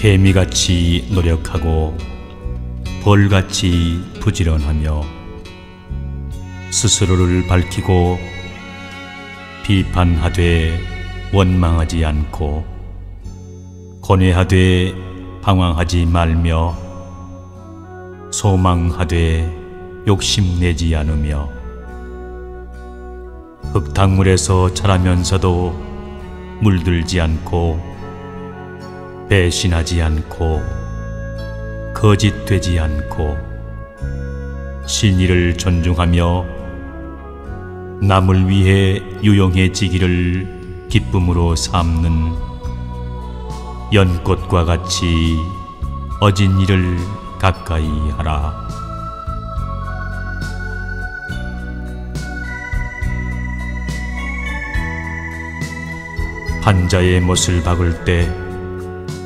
개미같이 노력하고 벌같이 부지런하며 스스로를 밝히고 비판하되 원망하지 않고 권해하되 방황하지 말며 소망하되 욕심내지 않으며 흙탕물에서 자라면서도 물들지 않고 배신하지 않고 거짓되지 않고 신의를 존중하며 남을 위해 유용해지기를 기쁨으로 삼는 연꽃과 같이 어진 일을 가까이 하라. 환자의 못을 박을 때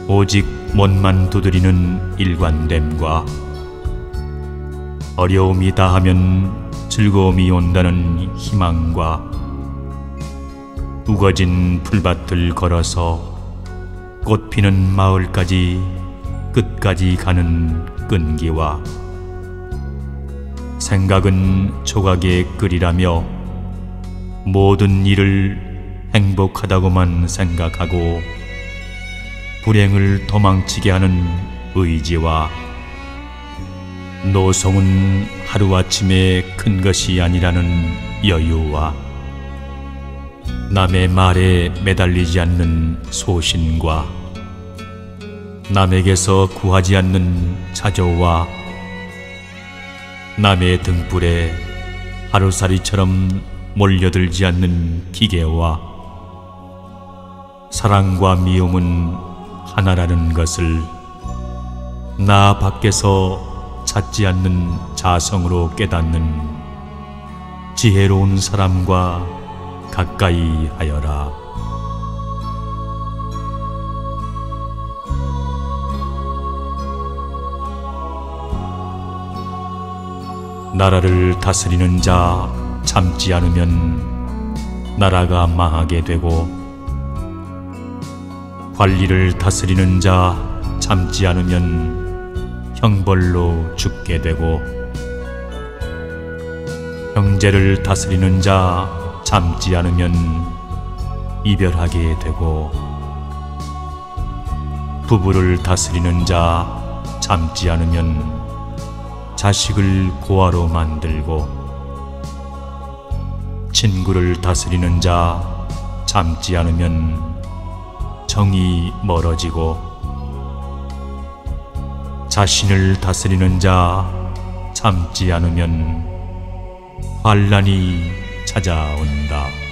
오직 못만 두드리는 일관됨과 어려움이 다하면 즐거움이 온다는 희망과 우거진 풀밭을 걸어서 꽃 피는 마을까지 끝까지 가는 끈기와 생각은 조각에 끓이라며 모든 일을 행복하다고만 생각하고 불행을 도망치게 하는 의지와 노송은 하루아침에 큰 것이 아니라는 여유와 남의 말에 매달리지 않는 소신과 남에게서 구하지 않는 자조와 남의 등불에 하루살이처럼 몰려들지 않는 기계와 사랑과 미움은 하나라는 것을 나 밖에서 찾지 않는 자성으로 깨닫는 지혜로운 사람과 가까이 하여라. 나라를 다스리는 자 참지 않으면 나라가 망하게 되고 관리를 다스리는 자 참지 않으면 형벌로 죽게 되고 형제를 다스리는 자 참지 않으면 이별하게 되고 부부를 다스리는 자 참지 않으면 자식을 고아로 만들고 친구를 다스리는 자 참지 않으면 정이 멀어지고 자신을 다스리는 자 참지 않으면 환란이 찾아온다.